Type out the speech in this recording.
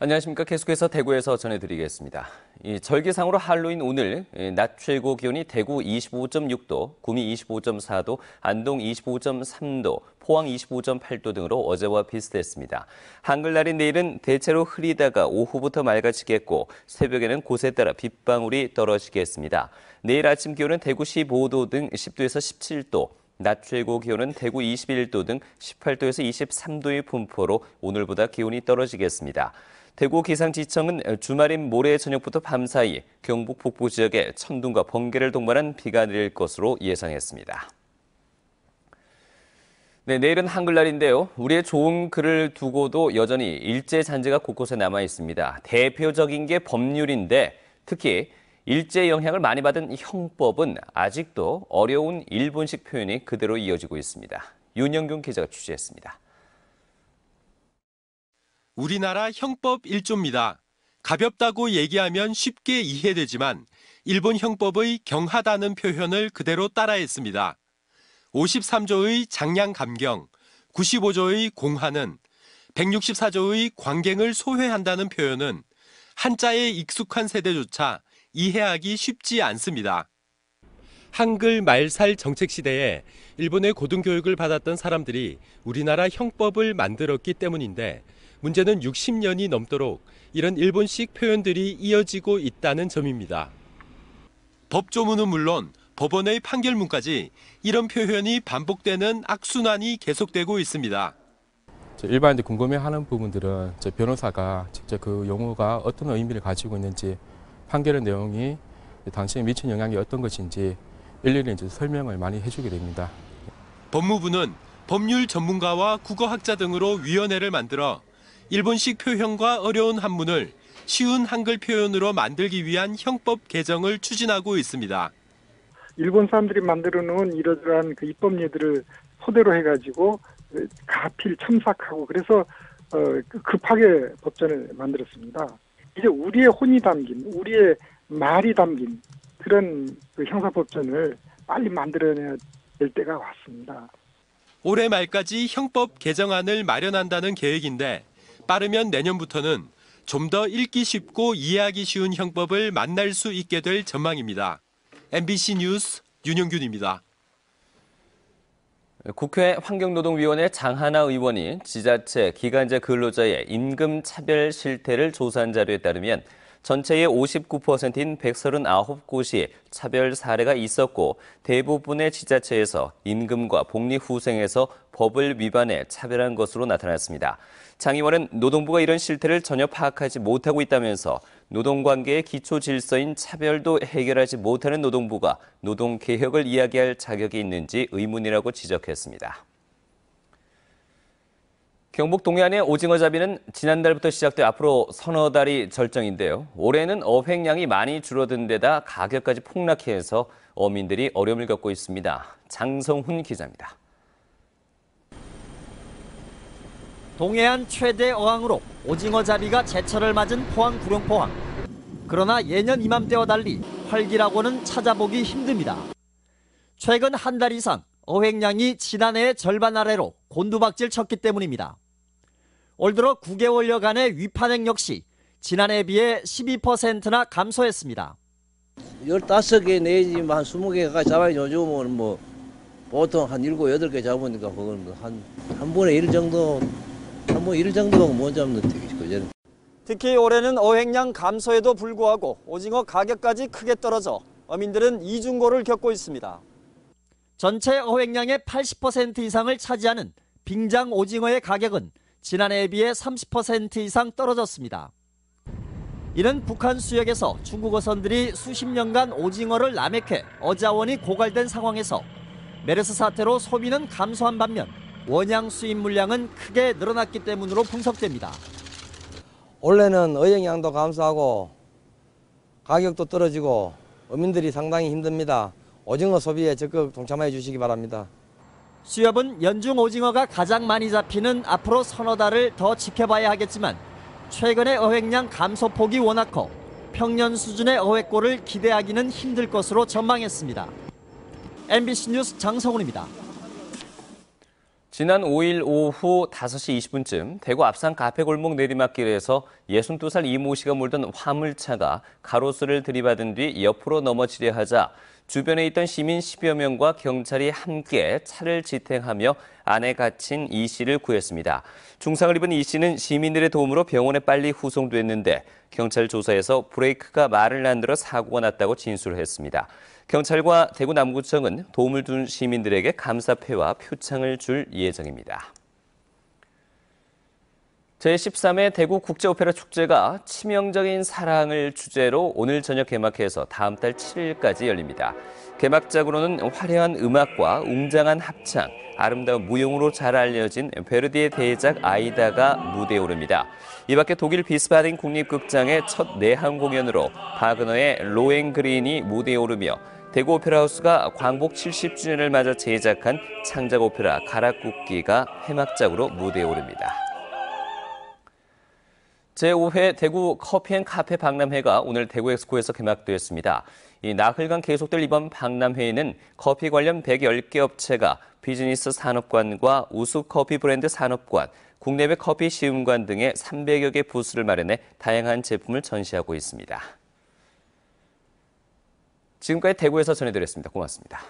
안녕하십니까. 계속해서 대구에서 전해드리겠습니다. 이 절기상으로 할로윈 오늘 낮 최고 기온이 대구 25.6도, 구미 25.4도, 안동 25.3도, 포항 25.8도 등으로 어제와 비슷했습니다. 한글날인 내일은 대체로 흐리다가 오후부터 맑아지겠고 새벽에는 곳에 따라 빗방울이 떨어지겠습니다. 내일 아침 기온은 대구 15도 등 10도에서 17도, 낮 최고 기온은 대구 21도 등 18도에서 23도의 분포로 오늘보다 기온이 떨어지겠습니다. 대구 기상지청은 주말인 모레 저녁부터 밤사이 경북 북부 지역에 천둥과 번개를 동반한 비가 내릴 것으로 예상했습니다. 네, 내일은 한글날인데요. 우리의 좋은 글을 두고도 여전히 일제 잔재가 곳곳에 남아 있습니다. 대표적인 게 법률인데 특히 일제 영향을 많이 받은 형법은 아직도 어려운 일본식 표현이 그대로 이어지고 있습니다. 윤영균 기자가 취재했습니다. 우리나라 형법 1조입니다. 가볍다고 얘기하면 쉽게 이해되지만 일본 형법의 경하다는 표현을 그대로 따라했습니다. 53조의 장량 감경, 95조의 공하는 164조의 관갱을 소회한다는 표현은 한자에 익숙한 세대조차 이해하기 쉽지 않습니다. 한글 말살 정책 시대에 일본의 고등교육을 받았던 사람들이 우리나라 형법을 만들었기 때문인데 문제는 60년이 넘도록 이런 일본식 표현들이 이어지고 있다는 점입니다. 법조문은 물론 법원의 판결문까지 이런 표현이 반복되는 악순환이 계속되고 있습니다. 일반인들 궁금해하는 부분들은 변호사가 직접 그 용어가 어떤 의미를 가지고 있는지 판결의 내용이 당신에 미친 영향이 어떤 것인지 일일이 이제 설명을 많이 해주게 됩니다. 법무부는 법률 전문가와 국어학자 등으로 위원회를 만들어 일본식 표현과 어려운 한문을 쉬운 한글 표현으로 만들기 위한 형법 개정을 추진하고 있습니다. 일본 사람들이 만들어 놓은 이러저러한 그 입법례들을 토대로 해가지고 가필 첨삭하고 그래서 어, 급하게 법전을 만들었습니다. 이제 우리의 혼이 담긴 우리의 말이 담긴 그런 그 형사법전을 빨리 만들어내야 될 때가 왔습니다. 올해 말까지 형법 개정안을 마련한다는 계획인데 빠르면 내년부터는 좀 더 읽기 쉽고 이해하기 쉬운 형법을 만날 수 있게 될 전망입니다. MBC 뉴스 윤영균입니다. 국회 환경노동위원회 장하나 의원이 지자체 기간제 근로자의 임금 차별 실태를 조사한 자료에 따르면 전체의 59%인 139곳이 차별 사례가 있었고 대부분의 지자체에서 임금과 복리 후생에서 법을 위반해 차별한 것으로 나타났습니다. 장 의원은 노동부가 이런 실태를 전혀 파악하지 못하고 있다면서 노동관계의 기초 질서인 차별도 해결하지 못하는 노동부가 노동개혁을 이야기할 자격이 있는지 의문이라고 지적했습니다. 경북 동해안의 오징어 잡이는 지난달부터 시작돼 앞으로 서너 달이 절정인데요. 올해는 어획량이 많이 줄어든 데다 가격까지 폭락해서 어민들이 어려움을 겪고 있습니다. 장성훈 기자입니다. 동해안 최대 어항으로 오징어 잡이가 제철을 맞은 포항 구룡포항. 그러나 예년 이맘때와 달리 활기라고는 찾아보기 힘듭니다. 최근 한 달 이상 어획량이 지난해의 절반 아래로 곤두박질 쳤기 때문입니다. 올 들어 9개월여간의 위판액 역시 지난해에 비해 12%나 감소했습니다. 15개 내지 한 20개가 잡아야 요즘은 뭐 보통 한 7, 8개 잡으니까 그건 뭐 한, 한 번에 1 정도, 한 번에 1 정도밖에 못 잡는 되겠죠. 특히 올해는 어획량 감소에도 불구하고 오징어 가격까지 크게 떨어져 어민들은 이중고를 겪고 있습니다. 전체 어획량의 80% 이상을 차지하는 빙장 오징어의 가격은 지난해에 비해 30% 이상 떨어졌습니다. 이는 북한 수역에서 중국 어선들이 수십 년간 오징어를 남획해 어자원이 고갈된 상황에서 메르스 사태로 소비는 감소한 반면 원양 수입 물량은 크게 늘어났기 때문으로 분석됩니다. 올해는 어획량도 감소하고 가격도 떨어지고 어민들이 상당히 힘듭니다. 오징어 소비에 적극 동참해 주시기 바랍니다. 수협은 연중 오징어가 가장 많이 잡히는 앞으로 서너 달을 더 지켜봐야 하겠지만 최근의 어획량 감소폭이 워낙 커 평년 수준의 어획고를 기대하기는 힘들 것으로 전망했습니다. MBC 뉴스 장성훈입니다. 지난 5일 오후 5시 20분쯤 대구 앞산 카페골목 내리막길에서 62살 이모 씨가 몰던 화물차가 가로수를 들이받은 뒤 옆으로 넘어지려 하자 주변에 있던 시민 10여 명과 경찰이 함께 차를 지탱하며 안에 갇힌 이 씨를 구했습니다. 중상을 입은 이 씨는 시민들의 도움으로 병원에 빨리 후송됐는데 경찰 조사에서 브레이크가 말을 안 들어 사고가 났다고 진술했습니다. 경찰과 대구 남구청은 도움을 준 시민들에게 감사패와 표창을 줄 예정입니다. 제13회 대구 국제오페라 축제가 치명적인 사랑을 주제로 오늘 저녁 개막해서 다음 달 7일까지 열립니다. 개막작으로는 화려한 음악과 웅장한 합창, 아름다운 무용으로 잘 알려진 베르디의 대작 아이다가 무대에 오릅니다. 이 밖에 독일 비스바덴 국립극장의 첫 내한 공연으로 바그너의 로엔그린이 무대에 오르며 대구 오페라 하우스가 광복 70주년을 맞아 제작한 창작 오페라 가락국기가 폐막작으로 무대에 오릅니다. 제5회 대구 커피앤카페 박람회가 오늘 대구 엑스코에서 개막되었습니다. 이 나흘간 계속될 이번 박람회에는 커피 관련 110개 업체가 비즈니스 산업관과 우수 커피 브랜드 산업관, 국내외 커피 시음관 등의 300여 개 부스를 마련해 다양한 제품을 전시하고 있습니다. 지금까지 대구에서 전해드렸습니다. 고맙습니다.